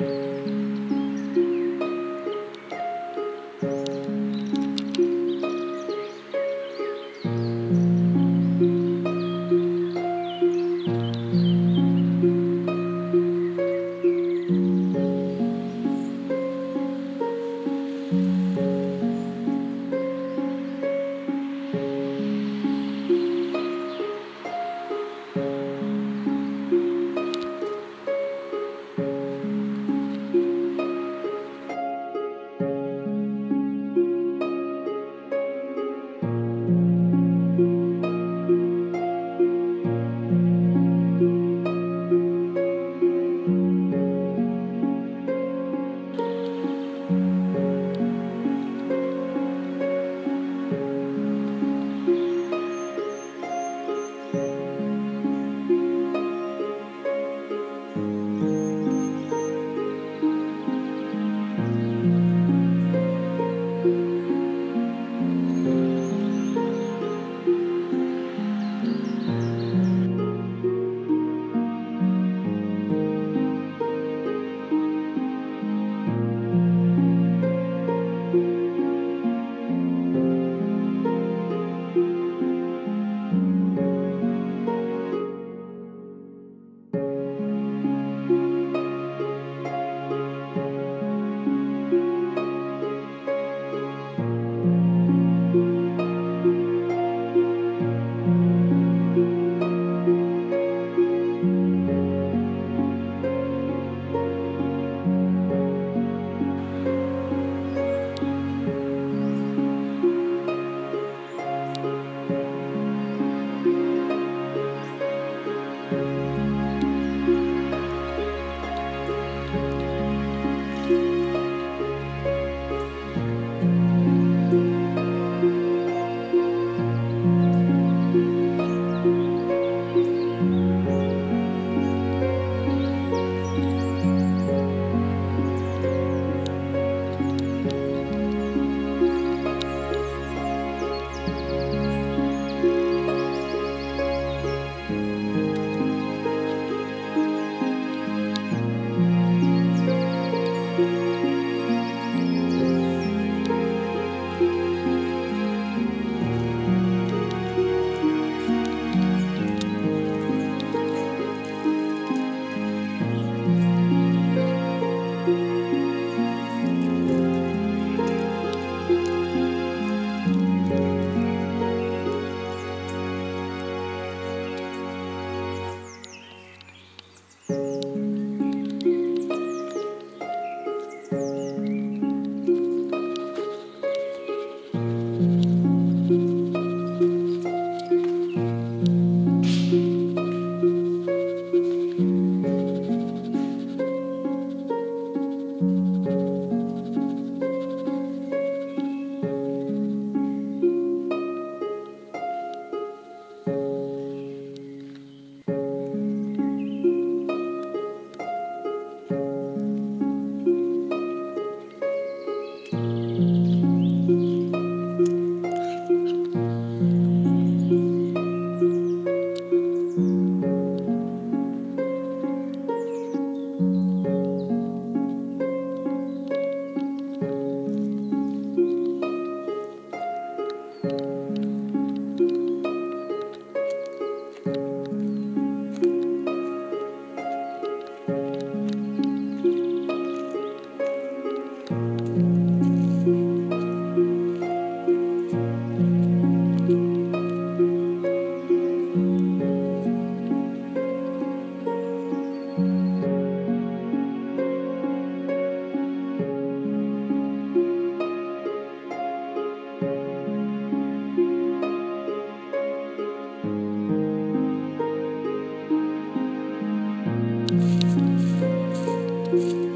うん。うん thank you